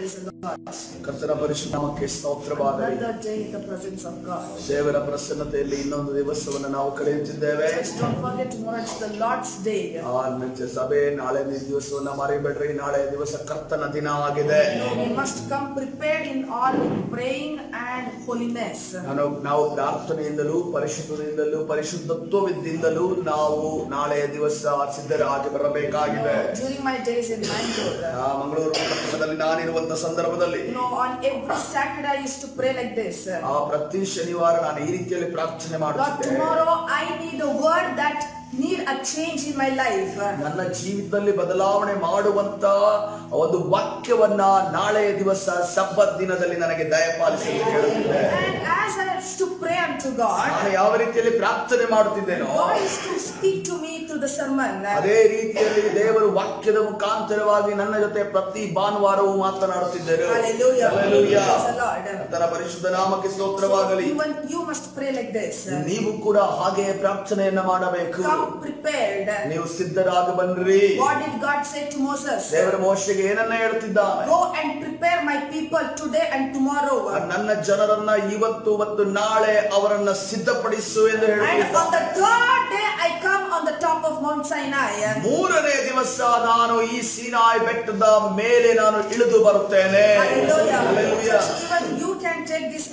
Praise the Lord. ಕರ್ತನ ಪರಿಶುದ್ಧ ನಾಮಕ್ಕೆ ಸ್ತೋತ್ರವಾಗಲಿ. Another day in the presence of God. ದೇವರ ಪ್ರಸನ್ನತೆಯಲ್ಲಿ ಇನ್ನೊಂದು ದಿವಸವನ್ನು ನಾವು ಕಳೆಯುತ್ತಿದ್ದೇವೆ. ಸಭೆ ನಾಳೆ ದಿವಸವನ್ನು ಮರಿಬೇಡ್ರಿ. ನಾಳೆ ದಿವಸ ಕರ್ತನ ದಿನ ಆಗಿದೆ. ನಾನು ನಾವು ಪ್ರಾರ್ಥನೆಯಿಂದಲೂ ಪರಿಶುದ್ಧದಿಂದಲೂ ಪರಿಶುದ್ಧತ್ವದಿಂದಲೂ ನಾವು ನಾಳೆಯ ದಿವಸ ಸಿದ್ಧರಾಗಿ ಬರಬೇಕಾಗಿದೆ. During my days in Bangalore, ಆ ಮಂಗಳೂರು ಪಟ್ಟಣದಲ್ಲಿ ನಾನಿರುವಂತ ನೋ ಪ್ರೇ ಲೈಕ್ ಆ ಪ್ರತಿ ಶನಿವಾರ ನಾನು ಈ ರೀತಿಯಲ್ಲಿ ಪ್ರಾರ್ಥನೆ ಮಾಡುತ್ತೆ ಪ್ರಾರ್ಥನೆ ಮಾಡೋ I do word that need a change in my life. ನನ್ನ ಜೀವಿತದಲ್ಲಿ ಬದಲಾವಣೆ ಮಾಡುವಂತ ಒಂದು ವಾಕ್ಯವನ್ನ ನಾಳೆಯ ದಿವಸ ಸಬ್ಬತ್ ದಿನದಲ್ಲಿ ನನಗೆ ದಯಪಾಲಿಸಿ And as I used to pray unto God, ನಾನು ಯಾವ ರೀತಿಯಲ್ಲಿ ಪ್ರಾರ್ಥನೆ ಮಾಡುತ್ತಿದ್ದೇನೋ God used to speak to me through the sermon. ಅದೇ ರೀತಿಯಲ್ಲಿ ದೇವರು ವಾಕ್ಯದ ಮುಖಾಂತರವಾಗಿ ನನ್ನ ಜೊತೆ ಪ್ರತಿ ಭಾನುವಾರವೂ ಮಾತನಾಡುತ್ತಿದ್ದರು Hallelujah. Hallelujah. ಕರ್ತನ ಪರಿಶುದ್ಧ ನಾಮಕ್ಕೆ ಸ್ತೋತ್ರವಾಗಲಿ Even you must pray like this. ನೀವು ಕೂಡ ಹಾಗೆಯೇ ಪ್ರಾರ್ಥನೆಯನ್ನ ಮಾಡಬೇಕು ನೀವು ಸಿದ್ಧರಾದ ಬನ್ರಿ ದೇವರ ಮೋಶೆಗೆ ಏನನ್ನ ಹೇಳುತ್ತಿದ್ದಾರೆ my people today and tomorrow ನನ್ನ ಜನರನ್ನ ಇವತ್ತು ಮತ್ತು ನಾಳೆ ಅವರನ್ನ ಸಿದ್ಧಪಡಿಸು ಎಂದು ಮೂರನೇ ದಿವಸ ನಾನು ಈ ಸೀನಾಯ್ ಬೆಟ್ಟದ ಮೇಲೆ ನಾನು ಇಳಿದು ಬರುತ್ತೇನೆ. You can take this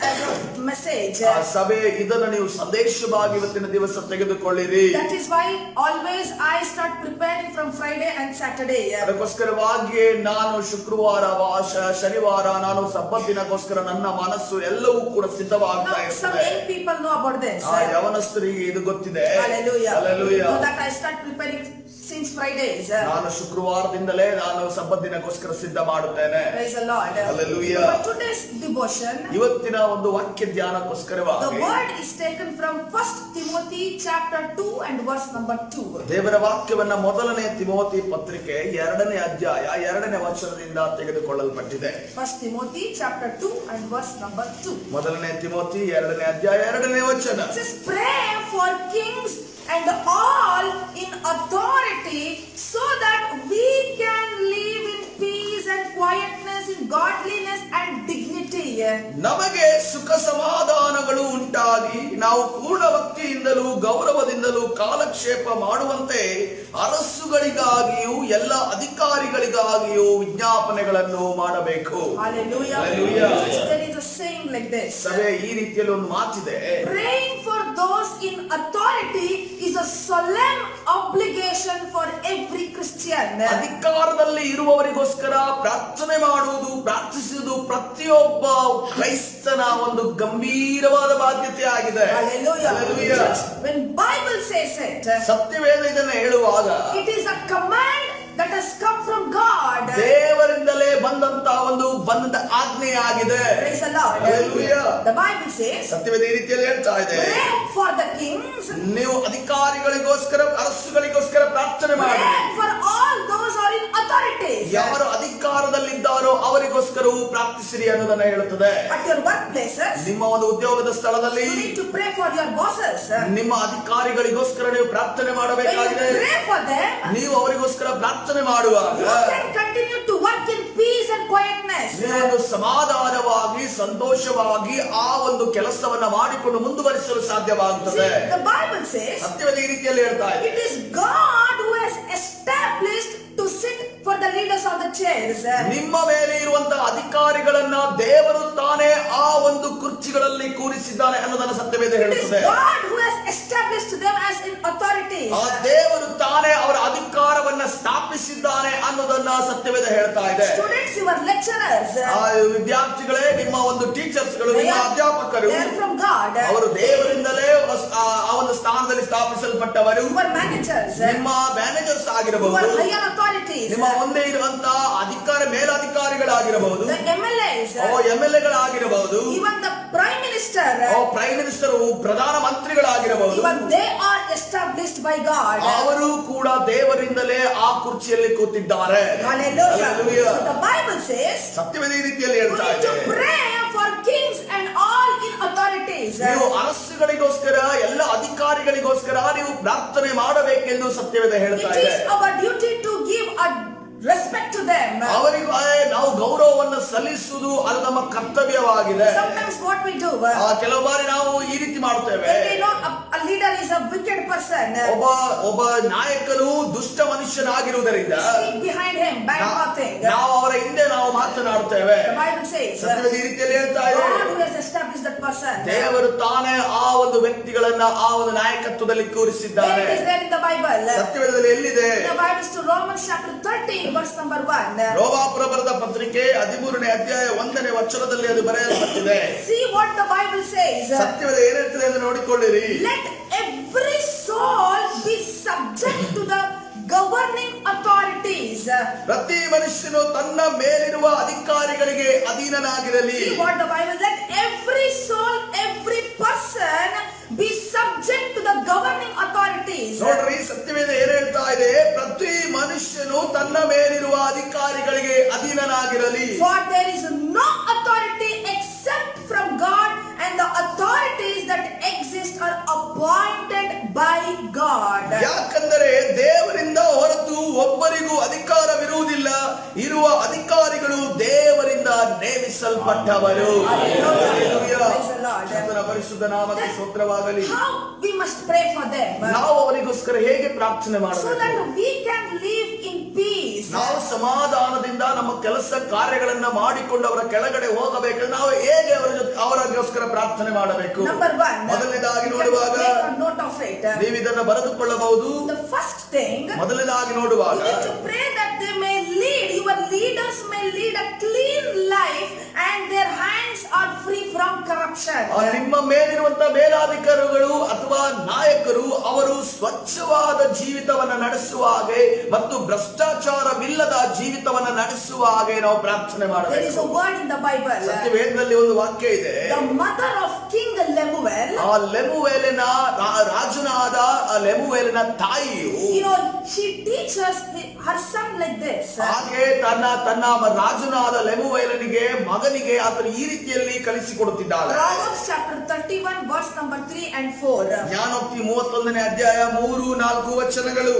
message. ಆ ಸಭೆ ಇದನ್ನು ನೀವು ಸಂದೇಶವಾಗಿ ಇವತ್ತಿನ ದಿವಸ ತೆಗೆದುಕೊಳ್ಳಿರಿ That is why always I start preparing from Friday and Saturday. ಅದಕ್ಕೋಸ್ಕರವಾಗಿಯೇ ನಾನು ಶುಕ್ರವಾರ ಶನಿವಾರ ನಾನು ಸಬ್ಬತ್ತಿನಕ್ಕೋಸ್ಕರ ನನ್ನ ಮನಸ್ಸು ಎಲ್ಲವೂ ಕೂಡ ಸಿದ್ಧವಾಗ್ತಾ Now, some ಇರ್ತದೆ young people know about this. ಆ ಯವನಸ್ಥರಿಗೆ ಇದು ಗೊತ್ತಿದೆ Hallelujah. Hallelujah. So that I start preparing since Fridays. ನಾನು ಶುಕ್ರವಾರದಿಂದಲೇ ನಾನು ಸಬ್ಬತ್ತಿನಕ್ಕೋಸ್ಕರ ಸಿದ್ಧ ಮಾಡುತ್ತೇನೆ Praise the Lord. Hallelujah. For today's devotion, ಇವತ್ತಿನ ಒಂದು ವಾಕ್ಯ the word is taken from 1 Timothy chapter 2 and verse number 2. ದೇವರ ವಾಕ್ಯವನ್ನ ಮೊದಲನೇ ತಿಮೋತಿ ಪತ್ರಿಕೆ ಎರಡನೇ ಅಧ್ಯಾಯ ಎರಡನೇ ವಚನದಿಂದ ತೆಗೆದುಕೊಳ್ಳಲ್ಪಟ್ಟಿದೆ 1 Timothy chapter 2 and verse number 2. ಮೊದಲನೇ ತಿಮೋತಿ ಎರಡನೇ ಅಧ್ಯಾಯ ಎರಡನೇ ವಚನ It says, pray for kings and all in authority so that we can live in peace and quietness, in godliness. ನಮಗೆ ಸುಖ ಸಮಾಧಾನಗಳು ಉಂಟಾಗಿ ನಾವು ಪೂರ್ಣ ಭಕ್ತಿಯಿಂದಲೂ ಗೌರವದಿಂದಲೂ ಕಾಲಕ್ಷೇಪ ಮಾಡುವಂತೆ ಅರಸುಗಳಿಗಾಗಿಯೂ ಎಲ್ಲ ಅಧಿಕಾರಿಗಳಿಗಾಗಿಯೂ ವಿಜ್ಞಾಪನೆಗಳನ್ನು ಮಾಡಬೇಕು. ಸಭೆ ಈ ರೀತಿಯಲ್ಲಿ ಒಂದು ಮಾತಿದೆ Praying for those in authority is a solemn obligation for every Christian. ಅಧಿಕಾರದಲ್ಲಿ ಇರುವವರಿಗೋಸ್ಕರ ಪ್ರಾರ್ಥನೆ ಮಾಡುವುದು ಪ್ರಾರ್ಥಿಸುವುದು ಪ್ರತಿಯೊಬ್ಬ ಕ್ರೈಸ್ತನ ಒಂದು ಗಂಭೀರವಾದ ಬಾಧ್ಯತೆ ಆಗಿದೆ Hallelujah. Hallelujah. When Bible says it, ಸತ್ಯವೇದ ಇದನ್ನು ಹೇಳುವಾಗ it is a command that has come from God. ದೇವರಿಂದಲೇ ಬಂದಂತ ಒಂದು ಬಂದಂತ ಆಜ್ಞೆ ಆಗಿದೆ Praise the Lord. Hallelujah. The Bible says, ಸತ್ಯವೇದ ಈ ರೀತಿಯಲ್ಲಿ ಹೇಳ್ತಾ ಇದೆ pray for the kings, ನೀವು ಅಧಿಕಾರಿಗಳಿಗೋಸ್ಕರ ಅರಸುಗಳಿಗೋಸ್ಕರ ಪ್ರಾರ್ಥನೆ ಮಾಡಿ for all those who are in authorities. ಯಾರು ಅಧಿಕಾರದಲ್ಲಿದ್ದಾರೋ ಅವರಿಗೋಸ್ಕರವೂ ಪ್ರಾರ್ಥಿಸಿರಿ ಅನ್ನೋದನ್ನ ಹೇಳುತ್ತದೆ At your workplaces, ನಿಮ್ಮ ಒಂದು ಉದ್ಯೋಗದ ಸ್ಥಳದಲ್ಲಿ you need to pray for your bosses. ನಿಮ್ಮ ಅಧಿಕಾರಿಗಳಿಗೋಸ್ಕರ ನೀವು ಪ್ರಾರ್ಥನೆ When ಮಾಡಬೇಕಾಗಿದೆ you pray for them, ನೀವು ಅವರಿಗೋಸ್ಕರ ಪ್ರಾರ್ಥನೆ ಮಾಡುವಾಗ you can continue to work in peace and quietness. ನೀವು ಸಮಾಧಾನವಾಗಿ ಸಂತೋಷವಾಗಿ ಆ ಒಂದು ಕೆಲಸವನ್ನ ಮಾಡಿಕೊಂಡು ಮುಂದುವರಿಸಲು ಸಾಧ್ಯವಾಗುತ್ತದೆ See, the Bible says, ಸತ್ಯವಾದ ಈ ರೀತಿಯಲ್ಲಿ ಹೇಳ್ತಾ ಇದೆ it is God who has established to sit on the chairs. ನಿಮ್ಮ ಮೇಲೆ ಇರುವಂತಹ ಅಧಿಕಾರಿಗಳನ್ನ ದೇವರು ತಾನೇ ಆ ಒಂದು ಕುರ್ಚಿಗಳಲ್ಲಿ ಕೂರಿಸಿದ್ದಾನೆ ಅನ್ನೋದನ್ನ ಸತ್ಯವೇದ ಹೇಳುತ್ತದೆ God who has established them as in authorities. ಆ ದೇವರು ತಾನೇ ಅವರ ಅಧಿಕಾರವನ್ನ ಸ್ಥಾಪಿಸಿದ್ದಾನೆ ಅನ್ನೋದನ್ನ ಸತ್ಯವೇದ ಹೇಳ್ತಾ ಇದೆ Students, your lecturers, ಆ ವಿದ್ಯಾರ್ಥಿಗಳೇ ನಿಮ್ಮ ಒಂದು ಟೀಚರ್ಸ್ಗಳು ನಿಮ್ಮ ಅಧ್ಯಾಪಕರು they are from God. ಅವರು ದೇವರಿಂದಲೇ ಆ ಆ ಒಂದು ಸ್ಥಾನದಲ್ಲಿ ಸ್ಥಾಪಿಸಲ್ಪಟ್ಟವರು Your managers, ನಿಮ್ಮ ಆಗಿರಬಹುದು. ನಿಮ್ಮ ಮುಂದೆ ಇರುವಂತಹ ಅಧಿಕಾರ ಮೇಲಾಧಿಕಾರಿಗಳಾಗಿರಬಹುದು. ಮೇಲಧಿಕಾರಿಗಳಾಗಿರಬಹುದು ಎಂಎಲ್ಎಗಳಾಗಿರಬಹುದು even the prime minister prime minister ಪ್ರಧಾನ ಮಂತ್ರಿಗಳಾಗಿರಬಹುದು. They are established by God ಅವರು ಕೂಡ ದೇವರಿಂದಲೇ ಆ ಕುರ್ಚಿಯಲ್ಲಿ ಕೂತಿದ್ದಾರೆ. ಸತ್ಯವೇ ಈ ರೀತಿಯಲ್ಲಿ ಹೇಳ್ತಾರೆ ಫಾರ್ ಕಿಂಗ್ ನೀವು ಅರಸುಗಳಿಗೋಸ್ಕರ ಎಲ್ಲ ಅಧಿಕಾರಿಗಳಿಗೋಸ್ಕರ ನೀವು ಪ್ರಾರ್ಥನೆ ಮಾಡಬೇಕೆಂದು ಸತ್ಯವೇದ ಹೇಳ್ತಾ ಇದೆ. Respect to them. ಅವರಿಗೂ ನಾವು ಗೌರವವನ್ನು ಸಲ್ಲಿಸುವುದು ಅದು ನಮ್ಮ ಕರ್ತವ್ಯವಾಗಿದೆ Sometimes what we do, ah ಕೆಲವು ಬಾರಿ ನಾವು ಈ ರೀತಿ ಮಾಡ್ತೇವೆ we know a, leader is a wicked person, ಒಬ್ಬ ಒಬ್ಬ ನಾಯಕನು ದುಷ್ಟ ಮನುಷ್ಯನಾಗಿರುವುದರಿಂದ speak behind him, bad mouthing. ನಾವು ಅವರ ಹಿಂದೆ ನಾವು ಮಾತನಾಡುತ್ತೇವೆ The Bible says, ಸತ್ಯವೇದ ಈ ರೀತಿಯಲ್ಲಿ ಹೇಳ್ತಾ ಇದೆ God who has established that person. ದೇವರು ತಾನೇ ಆ ಒಂದು ವ್ಯಕ್ತಿಗಳನ್ನ ಆ ಒಂದು ನಾಯಕತ್ವದಲ್ಲಿ Where ಕೂರಿಸಿದ್ದಾನೆ it is there in the Bible? ಸತ್ಯವೇದದಲ್ಲಿ ಎಲ್ಲಿದೆ The Bible is to Romans chapter 13, verse number ಪತ್ರಿಕೆ ಹದಿಮೂರನೇ ಅಧ್ಯಾಯ ಒಂದನೇ ವಚನದಲ್ಲಿ ಅದು ಬರೆಯಲ್ಪಟ್ಟಿದೆ. See what the Bible says ಸತ್ಯವಾದ ಅಂತ ನೋಡಿಕೊಳ್ಳಿರಿ. Let every soul be subject the governing authorities ಪ್ರತಿ ಮನುಷ್ಯನು ತನ್ನ ಮೇಲಿರುವ ಅಧಿಕಾರಿಗಳಿಗೆ ಅಧೀನನಾಗಿರಲಿ. ವಾಟ್ ದ ಬೈಬಲ್ ಲೆಟ್ ಮನುಷ್ಯನು ತನ್ನ ಮೇಲಿರುವ ಅಧಿಕಾರಿಗಳಿಗೆ ಅಧೀನನಾಗಿರಲಿ. For there is no authority except from God and the authorities that exist are appointed by God ಯಾಕಂದ್ರೆ ದೇವರಿಂದ ಹೊರತು ಒಬ್ಬರಿಗೂ ಅಧಿಕಾರವಿರುವುದಿಲ್ಲ ಇರುವ ಅಧಿಕಾರ ನೇಮಿಸಲ್ಪಟ್ಟವರು Hallelujah. Praise the Lord. ಕರ್ತನ ಪರಿಶುದ್ಧ ನಾಮಕ್ಕೆ ಸ್ತೋತ್ರವಾಗಲಿ How we must pray for them ನಾವು ಅವರಿಗೋಸ್ಕರ ಹೇಗೆ ಪ್ರಾರ್ಥನೆ so ಮಾಡಬೇಕು that we can live in peace. ನಾವು ಸಮಾಧಾನದಿಂದ ನಮ್ಮ ಕೆಲಸ ಕಾರ್ಯಗಳನ್ನ ಮಾಡಿಕೊಂಡು ಅವರ ಕೆಳಗಡೆ ಹೋಗಬೇಕು. ನಾವು ಹೇಗೆ ಅವರ ಜೊತೆ ಅವರಿಗೋಸ್ಕರ ಪ್ರಾರ್ಥನೆ ಮಾಡಬೇಕು? ಮೊದಲನೇದಾಗಿ ನೋಡುವಾಗ. ನೀವು ಇದನ್ನ ಬರೆದುಕೊಳ್ಳಬಹುದು. ಮೊದಲನೇದಾಗಿ ಲೀಡ್ ನೋಡುವಾಗ leaders may lead a clean may and their hands are free from corruption. ನಿಮ್ಮ ಮೇಲಿರುವಂತ ಮೇಲಾಧಿಕಾರಿಗಳು ಅಥವಾ ನಾಯಕರು ಅವರು ಸ್ವಚ್ಛವಾದ ಜೀವಿತವನ್ನ ನಡೆಸುವ ಹಾಗೆ ಮತ್ತು ಭ್ರಷ್ಟಾಚಾರವಿಲ್ಲದ ಜೀವಿತವನ್ನ ನಡೆಸುವ ಹಾಗೆ ನಾವು ಪ್ರಾರ್ಥನೆ There is a word in the Bible. ಸತ್ಯವೇದದಲ್ಲಿ ಒಂದು ವಾಕ್ಯ ಇದೆ The mother of King Lemuel, ಆ ಲೆಮುವೇಲಿನ ರಾಜನಾದ ಆ ಲೆಮುವೇಲಿನ ತಾಯಿಯು you know, she teaches her son like this. ಹಾಗೆ ತನ್ನ ತನ್ನ ರಾಜನಾದ ಲೆಮುವೇಲನಿಗೆ ಅದನ್ನು ಈ ರೀತಿಯಲ್ಲಿ ಕಲಿಸಿಕೊಡುತ್ತಿದ್ದ ತರ್ಟಿ ಒನ್ ವರ್ಷ ನಂಬರ್ ತ್ರೀ ಅಂಡ್ ಫೋರ್ ಜಾನೂ ಮೂವತ್ತೊಂದನೇ ಅಧ್ಯಾಯ ಮೂರು ನಾಲ್ಕು ವಚನಗಳು.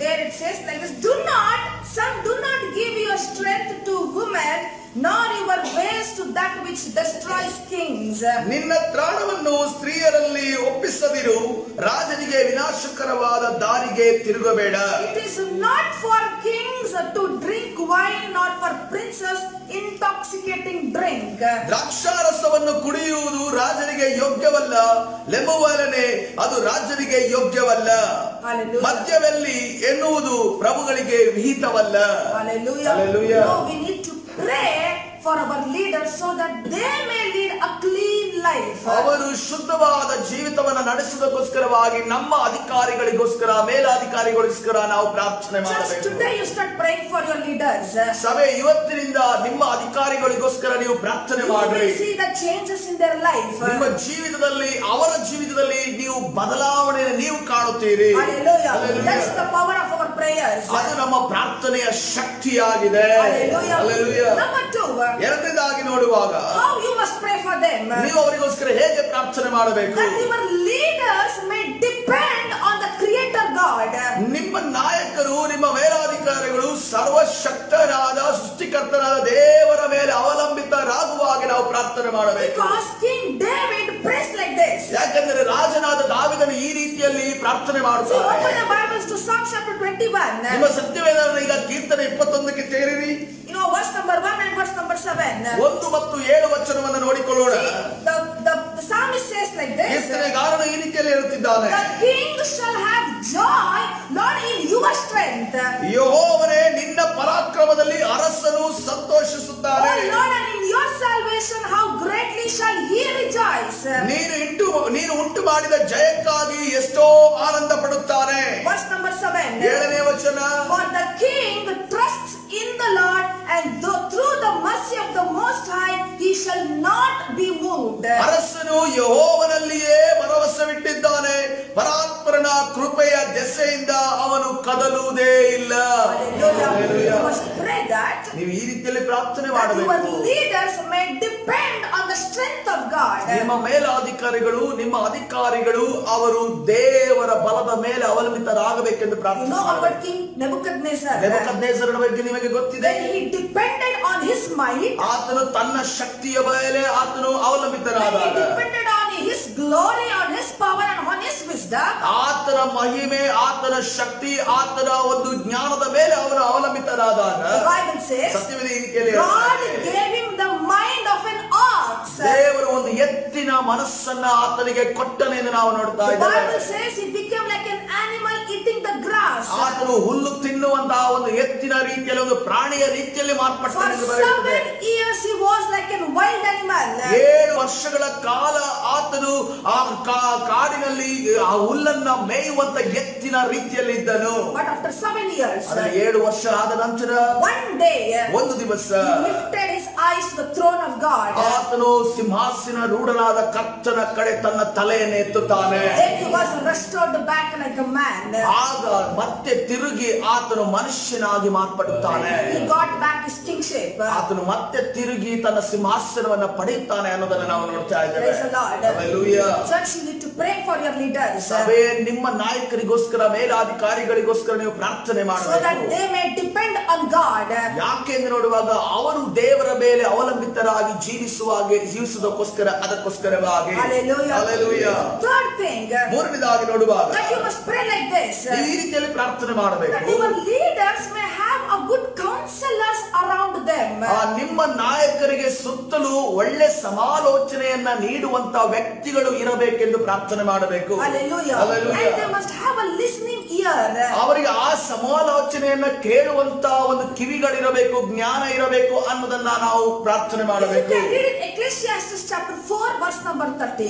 There it face name is do not son do not give your strength to women nor your ways to that which destroys kings. ನಿನ್ನ ತ್ರಾಣವನ್ನು ಸ್ತ್ರೀಯರಲ್ಲಿ ಒಪ್ಪಿಸದಿರು ರಾಜನಿಗೆ ವಿನಾಶಕರವಾದ ದಾರಿಗೆ ತಿರುಗಬೇಡ It is not for kings to drink wine, nor for princes intoxicating drink. ದ್ರಾಕ್ಷಾರಸವನ್ನು ಕುಡಿಯುವುದು ರಾಜನಿಗೆ ಯೋಗ್ಯವಲ್ಲ ಲೆಂಬುವಲನೆ ಅದು ರಾಜನಿಗೆ ಯೋಗ್ಯವಲ್ಲ. ಮದ್ಯವೆಲ್ಲಿ ಎನ್ನುವುದು ಪ್ರಭುಗಳಿಗೆ ವಿಹಿತವಲ್ಲ Hallelujah. Hallelujah. No, we need pray for our leaders so that they may ಅವರು ಶುದ್ಧವಾದ ಜೀವಿತವನ್ನು ನಡೆಸುವುದಕ್ಕೋಸ್ಕರವಾಗಿ ನಮ್ಮ ಅಧಿಕಾರಿಗಳಿಗೋಸ್ಕರ ಮೇಲಾಧಿಕಾರಿಗಳಿಗೋಸ್ಕರ ನಾವು ಪ್ರಾರ್ಥನೆ ಸಭೆ ಇವತ್ತಿನಿಂದ ನಿಮ್ಮ ಅಧಿಕಾರಿಗಳಿಗೋಸ್ಕರ ನೀವು ಪ್ರಾರ್ಥನೆ ಮಾಡಿ ನಿಮ್ಮ ಜೀವಿತದಲ್ಲಿ ಅವರ ಜೀವಿತದಲ್ಲಿ ನೀವು ಬದಲಾವಣೆ ನೀವು ಕಾಣುತ್ತೀರಿ. ಅದು ನಮ್ಮ ಪ್ರಾರ್ಥನೆಯ ಶಕ್ತಿಯಾಗಿದೆ. ಎರಡನೇದಾಗಿ ನೋಡುವಾಗ ನೀವು ಅವರಿಗೆ ಅವರಿಗೋಸ್ಕರ ಹೇಗೆ ಪ್ರಾರ್ಥನೆ ಮಾಡಬೇಕು That leaders may depend on the creator God ನಿಮ್ಮ ನಾಯಕರು ನಿಮ್ಮ ಮೇಲಾಧಿಕಾರಿಗಳು ಸರ್ವಶಕ್ತರಾದ ಸೃಷ್ಟಿಕರ್ತನಾದ ದೇವರ ಮೇಲೆ ಅವಲಂಬಿತರಾಗುವಾಗ ನಾವು ಪ್ರಾರ್ಥನೆ ಮಾಡಬೇಕು Because David praise like this. ಯಾಕಂದ್ರೆ ರಾಜನಾದ ದಾವಿದನು ಈ ರೀತಿಯಲ್ಲಿ ಪ್ರಾರ್ಥನೆ ಮಾಡುತ್ತಾನೆ Bibles to Psalm 21. ನಿಮ್ಮ ಸತ್ಯವೇದನ ಈಗ ಕೀರ್ತನೆ ಇಪ್ಪತ್ತೊಂದಕ್ಕೆ ಸೇರಿರಿ You know, number number 1 and verse number 7. ಒಂದು ಮತ್ತು ಏಳು ವಚನವನ್ನು ನೋಡಿಕೊಳ್ಳೋಣ ಕಿಂಗ್ ಶೆಲ್ ಹ್ಯಾವ್ ನಿನ್ನ ಪರಾಕ್ರಮದಲ್ಲಿ ಅರಸನು ಸಂತೋಷಿಸುತ್ತಾರೆ ನೀನು ಯು ಸ್ಯಾಲ್ವೇಷನ್ ಇಂಟು ನೀರು ಉಂಟು ಮಾಡಿದ ಜಯಕ್ಕಾಗಿ ಎಷ್ಟೋ ಆನಂದ ಪಡುತ್ತಾರೆ ಏಳನೇ ವಚನ. What the king Most High, he shall not be moved. ಅರಸನು ಯಹೋವನಲ್ಲಿಯೇ ಭರವಸವಿಟ್ಟಿದ್ದಾನೆ vittiddane ಕೃಪೆಯ ದೆಸೆಯಿಂದ ಅವನು ಕದಲುವುದೇ ಇಲ್ಲ. ನೀವು ಈ ರೀತಿಯಲ್ಲಿ ಪ್ರಾರ್ಥನೆ ಮಾಡಬೇಕು leaders may depend on the strength of God. ನಿಮ್ಮ ಮೇಲಾಧಿಕಾರಿಗಳು ನಿಮ್ಮ ಅಧಿಕಾರಿಗಳು ಅವರು ದೇವರ ಬಲದ ಮೇಲೆ ಅವಲಂಬಿತರಾಗಬೇಕೆಂದು ಪ್ರಾರ್ಥನೆ know about King Nebuchadnezzar. ನೆಬೂಕದ್ನೆಚ್ಚರನ ಬಗ್ಗೆ ನಿಮಗೆ ಗೊತ್ತಿದೆ When he depended on his might, ಆತನ ತನ್ನ ಶಕ್ತಿಯ ಮೇಲೆ ಆತನ ಅವಲಂಬಿತನಾದಾಗ ಆತನ ಮಹಿಮೆ ಆತನ ಶಕ್ತಿ ಆತನ ಒಂದು ಜ್ಞಾನದ ಮೇಲೆ ಅವರು ಅವಲಂಬಿತನಾದಾಗ ದ ಮೈಂಡ್ ಆಫ್ ಎ ದೇವರು ಒಂದು ಎತ್ತಿನ ಮನಸ್ಸನ್ನ ಆತನಿಗೆ ಕೊಟ್ಟನೆ ಎಂದು ನಾವು ನೋಡ್ತಾ ಇದ್ದೇವೆ Bible says he became like an animal eating the grass. ಆತನು ಹುಲ್ಲು ತಿನ್ನುವಂತಹ ಒಂದು ಎತ್ತಿನ ರೀತಿಯಲ್ಲಿ ಒಂದು ಪ್ರಾಣಿಯ ರೀತಿಯಲ್ಲಿ For ಮಾರ್ಪಟ್ಟನೆ ಎಂದು ಬರೆಯುತ್ತದೆ. seven years he was like a wild animal. ಏಳು ವರ್ಷಗಳ ಕಾಲ ಆತನು ಆ ಕಾ- ಕಾಡಿನಲ್ಲಿ ಆ ಹುಲ್ಲನ್ನ ಮೇಯುವಂತ ಎತ್ತಿನ ರೀತಿಯಲ್ಲಿ ಇದ್ದನು But after seven years, ಆದ್ರೆ ಏಳು ವರ್ಷ ಆದ ನಂತರ one day, ಒಂದು ದಿವಸ lifted eyes to the throne of God. ಆತನು ಸಿಂಹಾಸನ ರೂಢನಾದ ಕರ್ತನ ಕಡೆ ತನ್ನ ತಲೆಯನ್ನು ಎತ್ತುತ್ತಾನೆ Then he was restored back like a man. ಆಗ ಮತ್ತೆ ತಿರುಗಿ ಆತನು ಮನುಷ್ಯನಾಗಿ ಮಾರ್ಪಡುತ್ತಾನೆ He got back his kingship. ಆತನು ಮತ್ತೆ ತಿರುಗಿ ತನ್ನ ಸಿಂಹಾಸನವನ್ನು ಪಡೆಯುತ್ತಾನೆ ಅನ್ನೋದನ್ನ ನಾವು ನೋಡ್ತಾ ಇದ್ದೇವೆ Praise the Lord. Hallelujah. Church, you need to pray for your leaders so ಸಭೆ ನಿಮ್ಮ ನಾಯಕರಿಗೋಸ್ಕರ ಮೇಲಾಧಿಕಾರಿಗಳಿಗೋಸ್ಕರ ನೀವು ಪ್ರಾರ್ಥನೆ that they may depend on God. ಯಾಕೆ ಎಂದು ನೋಡುವಾಗ ಅವರು ದೇವರ ಮೇಲೆ ಅವಲಂಬಿತರಾಗಿ ಜೀವಿಸುವಾಗೆ ಜೀವಿಸುವುದಕ್ಕೋಸ್ಕರ ಅದಕ್ಕೋಸ್ಕರವಾಗಿ ಮೂರನೇದಾಗಿ ನೋಡುವಾಗ ಈ ರೀತಿಯಲ್ಲಿ ಪ್ರಾರ್ಥನೆ ಮಾಡಬೇಕು. ನಿಮ್ಮ ನಾಯಕರಿಗೆ ಸುತ್ತಲೂ ಒಳ್ಳೆ ಸಮಾಲೋಚನೆಯನ್ನ ನೀಡುವಂತ ವ್ಯಕ್ತಿಗಳು ಇರಬೇಕೆಂದು ಪ್ರಾರ್ಥನೆ ಮಾಡಬೇಕು. ಅವರಿಗೆ ಆ ಸಮಾಲೋಚನೆಯನ್ನ ಕೇಳುವಂತ ಒಂದು ಕಿವಿಗಳಿರಬೇಕು ಜ್ಞಾನ ಇರಬೇಕು ಅನ್ನೋದನ್ನ ನಾವು ಪ್ರಾರ್ಥನೆ ಮಾಡಬೇಕು.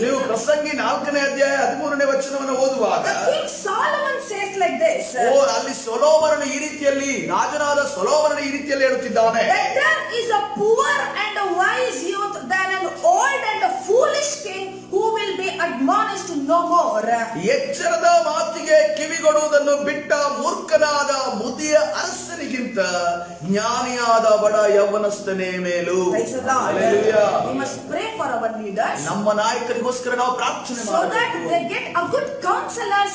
ನೀವು ಪ್ರಸಂಗಿ ನಾಲ್ಕನೇ ಅಧ್ಯಾಯ ಹದಿಮೂರನೇ ವಚನವನ್ನು ಓದುವಾಗ ಅಲ್ಲಿ ಸೊಲೋವರನ ಈ ರೀತಿಯಲ್ಲಿ ರಾಜನಾದ ಸೊಲೋವರನ ಈ ರೀತಿಯಲ್ಲಿ ಹೇಳುತ್ತಿದ್ದಾನೆ. Poor and wise you Than an old and a foolish king who will be admonished no more. ಎಚ್ಚರದ ಮಾತಿಗೆ ಕಿವಿಗೊಡುವುದನ್ನು ಬಿಟ್ಟ ಮೂರ್ಖನಾದ ಮುದಿಯ ಅರಸನಿಗಿಂತ ಜ್ಞಾನಿಯಾದ ಬಡ ಯೌವನಸ್ಥನೇ ಮೇಲು Praise the Lord. Hallelujah. We must pray for our leaders ನಮ್ಮ ನಾಯಕರಿಗೋಸ್ಕರ ನಾವು ಪ್ರಾರ್ಥನೆ so that they get a good counselors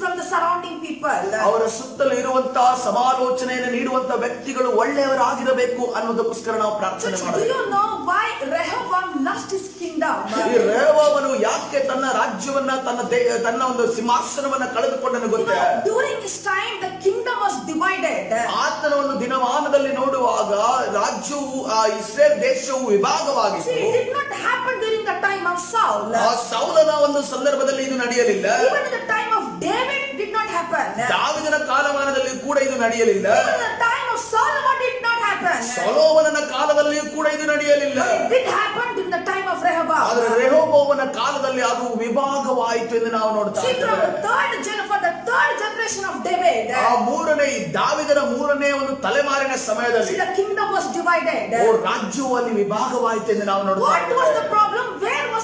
from the surrounding people. ಅವರ ಸುತ್ತಲೂ ಇರುವಂತಹ ಸಮಾಲೋಚನೆಯನ್ನು ನೀಡುವಂತ ವ್ಯಕ್ತಿಗಳು ಒಳ್ಳೆಯವರಾಗಿರಬೇಕು ಅನ್ನೋದಕ್ಕೋಸ್ಕರ ನಾವು ಪ್ರಾರ್ಥನೆ ಮಾಡಬೇಕು you know why Rehoboam lost his kingdom? ಈ ಯಾಕೆ ತನ್ನ ರಾಜ್ಯವನ್ನ ತನ್ನ ತನ್ನ ಒಂದು ಸಿಂಹಾಸನವನ್ನ ಕಳೆದುಕೊಂಡನು ಗೊತ್ತೇ during his time, the kingdom was divided. ಆತನ ಒಂದು ದಿನಮಾನದಲ್ಲಿ ನೋಡುವಾಗ ರಾಜ್ಯವು ಆ ಇಸ್ರೇಲ್ ದೇಶವು ವಿಭಾಗವಾಗಿತ್ತು it did not happen during the time of Saul. ಆ ಸೌಲನ ಒಂದು ಸಂದರ್ಭದಲ್ಲಿ ಇದು ನಡೆಯಲಿಲ್ಲ Even in the time of David did not happen ದಾವಿದನ ಕಾಲಮಾನದಲ್ಲಿ ಕೂಡ ಇದು ನಡೆಯಲಿಲ್ಲ. Time of Solomon did not happen ಸೊಲೊಮನನ ಕಾಲದಲ್ಲಿ ಕೂಡ ಇದು ನಡೆಯಲಿಲ್ಲ. Did happen in the time of Rehoboam ಆದರೆ ರೆಹೋಬೋವನ ಕಾಲದಲ್ಲಿ ಅದು ವಿಭಾಗವಾಯಿತು ಎಂದು ನಾವು ನೋಡ್ತಾ ಇದ್ದೇವೆ. Third ಜನಫರ್ the third generation of David ಆ ಮೂರನೇ ದಾವಿದನ ಮೂರನೇ ಒಂದು ತಲೆಮಾರಿನ ಸಮಯದಲ್ಲಿ ದ ಕಿಂಗ್ಡಮ್ ವಾಸ್ ಡಿವೈಡೆಡ್ ಓ ರಾಜ್ಯವು ವಿಭಾಗವಾಯಿತು ಎಂದು ನಾವು ನೋಡ್ತಾ ಇದ್ದೇವೆ.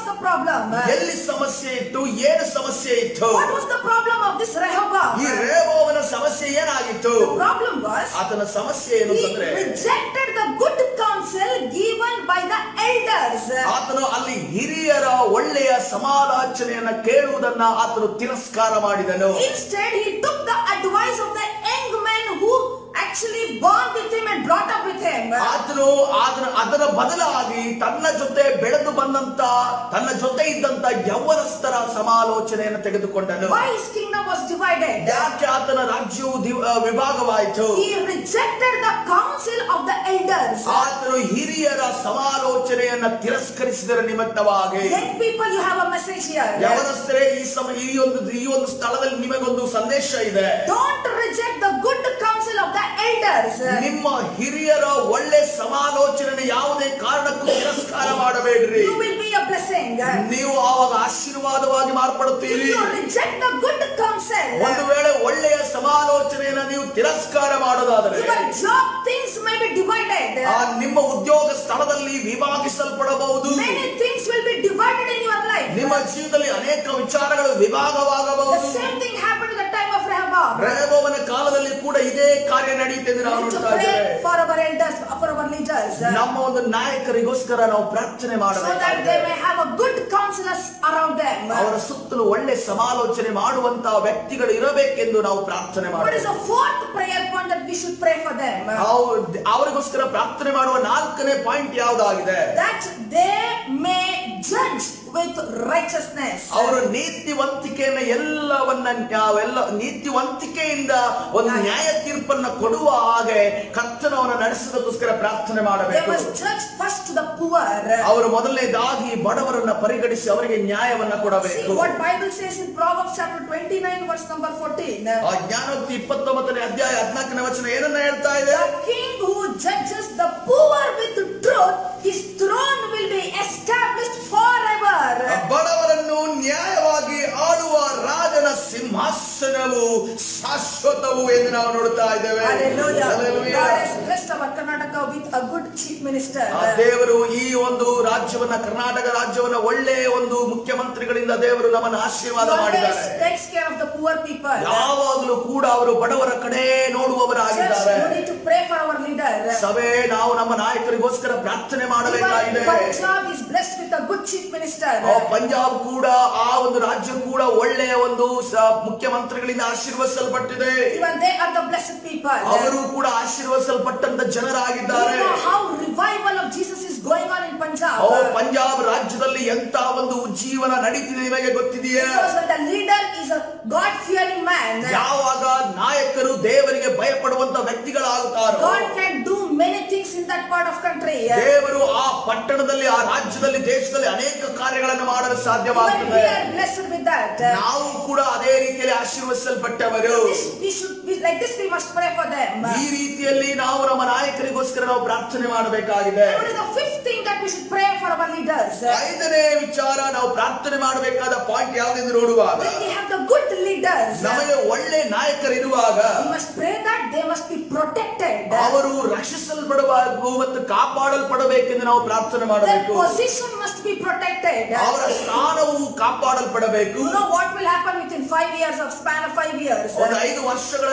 The problem? ಎಲ್ಲಿ ಸಮಸ್ಯೆ ಇತ್ತು ಏನು ಸಮಸ್ಯೆ ಇತ್ತು What was the problem of this Rehoboam? ಈ ರೇಬೋವನ ಸಮಸ್ಯೆ ಏನಾಗಿತ್ತು The problem was ಆತನ ಸಮಸ್ಯೆ ಏನು he ಅಂತಂದ್ರೆ rejected the good counsel given by the elders. ಆತನು ಅಲ್ಲಿ ಹಿರಿಯರ ಒಳ್ಳೆಯ ಸಮಾಲೋಚನೆಯನ್ನ ಕೇಳುವುದನ್ನ ಆತನು ತಿರಸ್ಕಾರ ಮಾಡಿದನು Instead, he took the advice of the young men who actually born with and brought up with him. ಆತನು ಅದರ ಅದರ ಬದಲಾಗಿ ತನ್ನ ಜೊತೆ ಬೆಳೆದು ಬಂದಂತ ತನ್ನ ಜೊತೆ ಇದ್ದಂತ ಯೌವನಸ್ಥರ ಸಮಾಲೋಚನೆಯನ್ನು ತೆಗೆದುಕೊಂಡನು Why his kingdom was divided? ಯಾಕೆ ಆತನ ರಾಜ್ಯವು ವಿಭಾಗವಾಯಿತು He rejected the counsel of the elders. ಆತನು ಹಿರಿಯರ ಸಮಾಲೋಚನೆಯನ್ನ ತಿರಸ್ಕರಿಸಿದರ ನಿಮಿತ್ತವಾಗಿ Young people, you have a message here. ಯವನಸ್ಥರೇ ಈ ಸಮ ಈ ಒಂದು ಈ ಒಂದು ಸ್ಥಳದಲ್ಲಿ ನಿಮಗೊಂದು ಸಂದೇಶ ಇದೆ Don't reject the good counsel of the elders. ನಿಮ್ಮ ಹಿರಿಯರ ಒಳ್ಳೆ ಸಮಾಲೋಚನೆ ಯಾವುದೇ ಕಾರಣಕ್ಕೂ ತಿರಸ್ಕಾರ ಮಾಡಬೇಡ್ರಿ You will be a blessing. ನೀವು ಆವಾಗ ಆಶೀರ್ವಾದವಾಗಿ ಮಾರ್ಪಡುತ್ತೀರಿ you reject the good counsel, ಒಂದು ವೇಳೆ ಒಳ್ಳೆಯ ಸಮಾಲೋಚನೆಯನ್ನ ನೀವು ತಿರಸ್ಕಾರ ಮಾಡೋದಾದರೆ your job things may be divided. ಆ ನಿಮ್ಮ ಉದ್ಯೋಗ ಸ್ಥಳದಲ್ಲಿ ವಿಭಾಗಿಸಲ್ಪಡಬಹುದು Many things will be divided in your life. ನಿಮ್ಮ ಜೀವನದಲ್ಲಿ ಅನೇಕ ವಿಚಾರಗಳು The ವಿಭಾಗವಾಗಬಹುದು same thing happened at the time of Rehoboam. ಕೂಡ ನಡೆಯತಿದ್ರಾನು ಅಂತ ಆದರೆ for our elects for our leaders ನಮ್ಮ ಒಂದು ನಾಯಕರಿಗೋಸ್ಕರ ನಾವು ಪ್ರಾರ್ಥನೆ ಮಾಡಬೇಕು ಓರ್ ಒಳ್ಳೆ ಸಮಾಲೋಚನೆ ಮಾಡುವಂತ ವ್ಯಕ್ತಿಗಳು ಇರಬೇಕೆಂದು ನಾವು ಪ್ರಾರ್ಥನೆ ಮಾಡೋದು ಪ್ರೇಯರ್ ಪಾಯಿಂಟ್ ಅವರಿಗೋಸ್ಕರ ಪ್ರಾರ್ಥನೆ ಮಾಡುವ ನಾಲ್ಕನೇ ಪಾಯಿಂಟ್ ಯಾವ್ದಾಗಿದೆ? ದೇ ಮೇ ವಿತ್ ರೈಚಸ್ನೆಸ್ ಅವರು ನೀತಿವಂತಿಕೆಯನ್ನು ಎಲ್ಲವನ್ನ ಎಲ್ಲ ನೀತಿವಂತಿಕೆಯಿಂದ ಒಂದು ನ್ಯಾಯ ತೀರ್ಪನ್ನು ಕೊಡುವ ಹಾಗೆ ಕತ್ತನವನ್ನು ನಡೆಸಿದಕ್ಕೋಸ್ಕರ ಪ್ರಾರ್ಥನೆ ಮಾಡಬೇಕು. ಪುವರ್ ಅವರು ಮೊದಲನೇದಾಗಿ ಬಡವರನ್ನ ಪರಿಗಣಿಸಿ ಅವರಿಗೆ ನ್ಯಾಯವನ್ನ ಕೊಡಬೇಕು. Bible says in chapter 29 verse number 14 ಆ ಜ್ಞಾನೋಕ್ತಿ 29ನೇ ಅಧ್ಯಾಯ 14ನೇ ವಚನ ಏನನ್ನ ಹೇಳ್ತಾ ಇದೆ? King judges the poor with truth his throne will be established for ever ಬಡವರನ್ನು ನ್ಯಾಯವಾಗಿ ಆಡುವ ರಾಜನ ಸಿಂಹಾಸನವು ಶಾಶ್ವತವು ಎಂದು ನಾವು ನೋಡ್ತಾ ಇದ್ದೇವೆ. ದೇವರು ಈ ಒಂದು ರಾಜ್ಯವನ್ನ ಕರ್ನಾಟಕ ರಾಜ್ಯವನ್ನ ಒಳ್ಳೆಯ ಒಂದು ಮುಖ್ಯಮಂತ್ರಿಗಳಿಂದ ದೇವರು ನಮ್ಮನ್ನು ಆಶೀರ್ವಾದ ಮಾಡಿದ್ದಾರೆ. ಪುವರ್ ಪೀಪಲ್ ಯಾವಾಗಲೂ ಕೂಡ ಅವರು ಬಡವರ ಕಡೆ ನೋಡುವವರ ಆಗಿದ್ದಾರೆ ಸಭೆ ನಾವು ನಮ್ಮ ನಾಯಕರಿಗೋಸ್ಕರ ಪ್ರಾರ್ಥನೆ ಮಾಡಬೇಕಾಗಿದೆ. ಪಂಜಾಬ್ ಕೂಡ ಆ ಒಂದು ರಾಜ್ಯ ಕೂಡ ಒಳ್ಳೆಯ ಒಂದು ಮುಖ್ಯಮಂತ್ರಿಗಳಿಂದ ಆಶೀರ್ವಸಲ್ಪಟ್ಟಿದೆ ಅವರು ಕೂಡ ಆಶೀರ್ವಸಲ್ಪಟ್ಟಂತ ಜನರಾಗಿದ್ದಾರೆ. Jesus going on in Punjab Punjab ರಾಜ್ಯದಲ್ಲಿ ಎಂತ ಒಂದು ಜೀವನ ನಡೀತಿದೆ ನಿಮಗೆ ಗೊತ್ತಿದೆಯಾ? Leader is a God fearing man ಯಾವಾಗ ನಾಯಕರು ದೇವರಿಗೆ ಭಯಪಡುವಂತ ವ್ಯಕ್ತಿಗಳಾಗುತ್ತಾರೋ God can do many things in that part of country ದೇವರು ಆ ಪಟ್ಟಣದಲ್ಲಿ ಆ ರಾಜ್ಯದಲ್ಲಿ ದೇಶದಲ್ಲಿ ಅನೇಕ ಕಾರ್ಯಗಳನ್ನು ಮಾಡಲು ಸಾಧ್ಯವಾಗುತ್ತದೆ ನಾವು ಕೂಡ ಅದೇ ರೀತಿಯಲ್ಲಿ ಆಶೀರ್ವದಿಸಲ್ಪಟ್ಟವರು. We should like this. We must pray for them. ಈ ರೀತಿಯಲ್ಲಿ ನಾವು ನಮ್ಮ ನಾಯಕರಿಗೋಸ್ಕರ ನಾವು ಪ್ರಾರ್ಥನೆ ಮಾಡಬೇಕಾಗಿದೆ What is the fifth thing that we should pray for our leaders? ಐದನೇ ವಿಚಾರ ನಾವು ಪ್ರಾರ್ಥನೆ ಮಾಡಬೇಕಾದ ಪಾಯಿಂಟ್ ಯಾವ್ದೆಂದು ನೋಡುವಾಗ When we have the good leaders, ನಮಗೆ ಒಳ್ಳೆ ನಾಯಕರಿರುವಾಗ we must pray that they must be protected. ಅವರು ರಕ್ಷಿಸಲ್ಪಡಬೇಕು ಮತ್ತು ಕಾಪಾಡಲ್ಪಡಬೇಕೆಂದು ನಾವು ಪ್ರಾರ್ಥನೆ Their ಮಾಡಬೇಕು position must be protected. ಅವರ ಸ್ಥಾನವು ಕಾಪಾಡಲ್ಪಡಬೇಕು You know what will happen within 5 years of span of 5 years? ಒಂದು ಐದು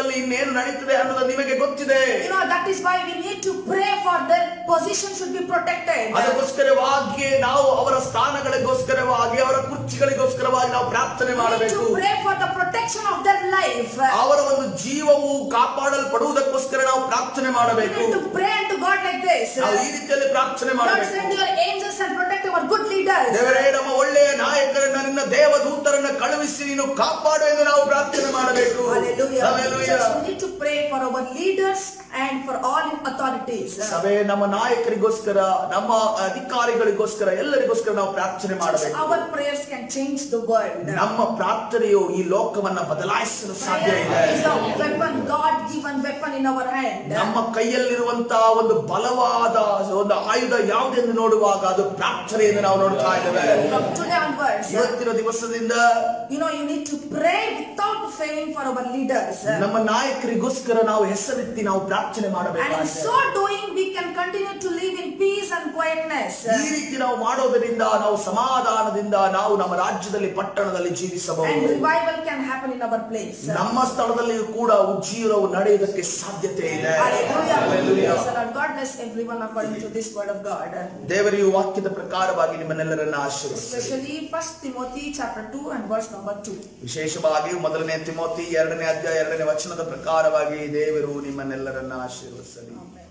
ಜನಗಳಲ್ಲಿ ಇನ್ನೇನು ನಡೀತಿದೆ ಅನ್ನೋದು ನಿಮಗೆ ಗೊತ್ತಿದೆ. You know that is why we need to pray for them position should be protected. ಅದಕ್ಕೋಸ್ಕರವಾಗಿ ನಾವು ಅವರ ಸ್ಥಾನಗಳಿಗೋಸ್ಕರವಾಗಿ ಅವರ ಕುರ್ಚಿಗಳಿಗೋಸ್ಕರವಾಗಿ ನಾವು ಪ್ರಾರ್ಥನೆ We need ಮಾಡಬೇಕು to pray for the protection of their life. ಅವರ ಒಂದು ಜೀವವು ಕಾಪಾಡಲ್ಪಡುವುದಕ್ಕೋಸ್ಕರ ನಾವು ಪ್ರಾರ್ಥನೆ We ಮಾಡಬೇಕು need to pray unto God like this. ನಾವು ಈ ರೀತಿಯಲ್ಲಿ ಪ್ರಾರ್ಥನೆ Lord, ಮಾಡಬೇಕು send your angels and protect our good leaders. ದೇವರೇ ನಮ್ಮ ಒಳ್ಳೆಯ ನಾಯಕರನ್ನ ನಿನ್ನ ದೇವದೂತರನ್ನ ಕಳುಹಿಸಿ ನೀನು ಕಾಪಾಡು ಎಂದು ನಾವು ಪ್ರಾರ್ಥನೆ ಮಾಡಬೇಕು Hallelujah. Hallelujah. Just we need to pray for our leaders and for all in authorities. ಸಭೆ ನಮ್ಮ ನಾಯಕರಿಗೋಸ್ಕರ ನಮ್ಮ ಅಧಿಕಾರಿಗಳಿಗೋಸ್ಕರ ಎಲ್ಲರಿಗೋಸ್ಕರ ನಾವು ಪ್ರಾರ್ಥನೆ ಮಾಡಬೇಕು Our prayers can change the world. ನಮ್ಮ ಪ್ರಾರ್ಥನೆಯು ಈ ಲೋಕವನ್ನ ಬದಲಾಯಿಸಲು ಸಾಧ್ಯ ಇದೆ is a weapon, God given weapon in our hand. ನಮ್ಮ ಕೈಯಲ್ಲಿರುವಂತಹ ಒಂದು ಬಲವಾದ ಒಂದು ಆಯುಧ ಯಾವುದೆಂದು ನೋಡುವಾಗ ಅದು ಪ್ರಾರ್ಥನೆ ಎಂದು ನಾವು ನೋಡ್ತಾ ಇದ್ದೇವೆ today onwards, ಇವತ್ತಿನ ದಿವಸದಿಂದ you know, you need to pray without failing for our leaders. ನಮ್ಮ ನಾಯಕರಿಗೋಸ್ಕರ ನಾವು ಹೆಸರೆತ್ತಿ ನಾವು ಪ್ರಾರ್ಥನೆ also doing we can continue to liv in peace and quietness. ಈ ರೀತಿಯ로우 ಮಾಡೋದರಿಂದ ನಾವು ಸಮಾಧಾನದಿಂದ ನಾವು ನಮ್ಮ ರಾಜ್ಯದಲ್ಲಿ ಪಟ್ಟಣದಲ್ಲಿ ಜೀವಿಸಬಹುದು. And Bible can happen in our ನಮ್ಮ ಸ್ಥಳದಲ್ಲಿ ಕೂಡ ಉತ್ಜೀವನ ನಡೆಯುವುದಕ್ಕೆ ಸಾಧ್ಯತೆ ಇದೆ. ಹ ದೇವರ ಈ ವಾಕ್ಯದ ಪ್ರಕಾರವಾಗಿ ನಿಮ್ಮನ್ನೆಲ್ಲರನ್ನ ಆಶೀರ್ವದ specialy 1st timothy chapter 2 and ವಿಶೇಷವಾಗಿ ಮೊದಲನೇ ತಿಮೋತಿ ಎರಡನೇ ಅಧ್ಯಾಯ ಎರಡನೇ ವಚನದ ಪ್ರಕಾರವಾಗಿ ದೇವರು ನಿಮ್ಮೆಲ್ಲರನ್ನ Amen.